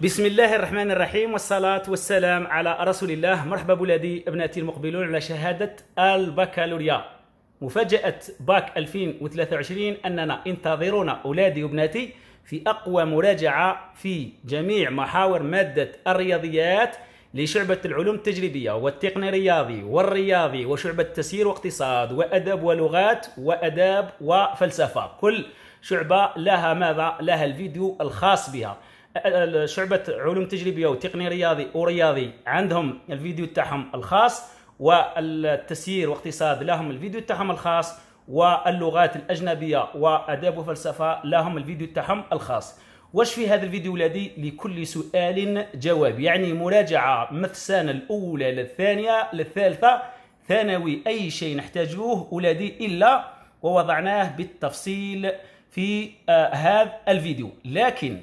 بسم الله الرحمن الرحيم والصلاة والسلام على رسول الله مرحبا بولادي ابناتي المقبلون على شهادة البكالوريا مفاجأة باك 2023 أننا انتظرونا أولادي وبناتي في أقوى مراجعة في جميع محاور مادة الرياضيات لشعبة العلوم التجريبية والتقني الرياضي والرياضي وشعبة تسيير واقتصاد وأدب ولغات وأداب وفلسفة كل شعبة لها ماذا؟ لها الفيديو الخاص بها شعبة علوم تجريبية وتقني رياضي ورياضي عندهم الفيديو تاعهم الخاص والتسيير واقتصاد لهم الفيديو تاعهم الخاص واللغات الأجنبية وأداب وفلسفة لهم الفيديو تاعهم الخاص. واش في هذا الفيديو ولادي لكل سؤال جواب؟ يعني مراجعة من السنة الأولى للثانية للثالثة ثانوي أي شيء نحتاجوه ولادي إلا ووضعناه بالتفصيل في آه هذا الفيديو. لكن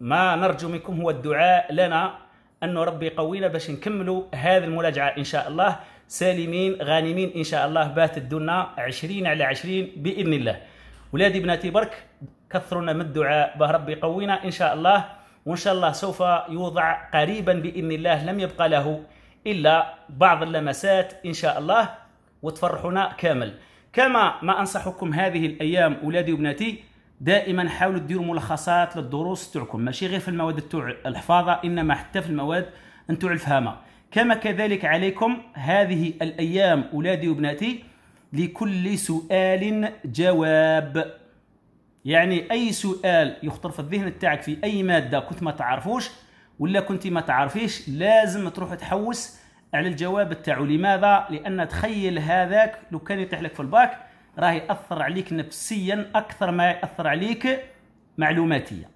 ما نرجو منكم هو الدعاء لنا أن ربي يقوينا باش نكملوا هذه المراجعة إن شاء الله. سالمين غانمين إن شاء الله بات الدنا عشرين على عشرين بإذن الله. ولادي بناتي برك كثرنا من الدعاء. به ربي يقوينا إن شاء الله. وإن شاء الله سوف يوضع قريبا بإذن الله. لم يبقى له إلا بعض اللمسات إن شاء الله. وتفرحنا كامل. كما ما أنصحكم هذه الأيام أولادي وبناتي دائما حاولوا ديروا ملخصات للدروس تاعكم ماشي غير في المواد تاع الحفاظة إنما حتى في المواد نتاع الفهامة. كما كذلك عليكم هذه الأيام اولادي وبناتي لكل سؤال جواب. يعني أي سؤال يخطر في الذهن تاعك في أي مادة كنت ما تعرفوش ولا كنت ما تعرفيش لازم تروح تحوس على الجواب تاعو. لماذا؟ لأن تخيل هذاك لو كان يطيح لك في الباك راه يأثر عليك نفسيا أكثر ما يأثر عليك معلوماتيا.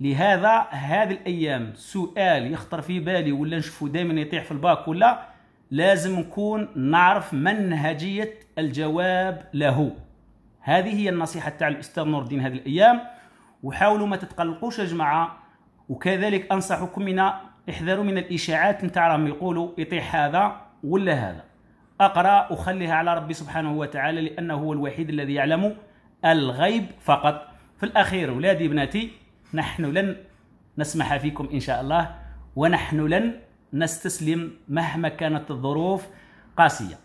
لهذا هذه الأيام سؤال يخطر في بالي ولا نشوفه دائما يطيح في الباك ولا لازم نكون نعرف منهجية الجواب له. هذه هي النصيحة تاع الأستاذ نور الدين هذه الأيام. وحاولوا ما تتقلقوش يا جماعة. وكذلك أنصحكم من احذروا من الإشاعات نتاع راهم يقولوا يطيح هذا ولا هذا. أقرأ وخليها على ربي سبحانه وتعالى لأنه هو الوحيد الذي يعلم الغيب فقط. في الأخير ولادي بناتي نحن لن نسمح فيكم إن شاء الله ونحن لن نستسلم مهما كانت الظروف. قاسية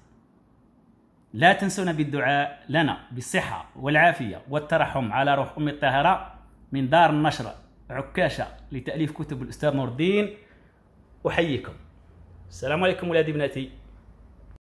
لا تنسونا بالدعاء لنا بالصحة والعافية والترحم على روح أم الطاهرة من دار النشر عكاشة لتأليف كتب الأستاذ نور الدين. أحييكم. السلام عليكم ولادي بناتي.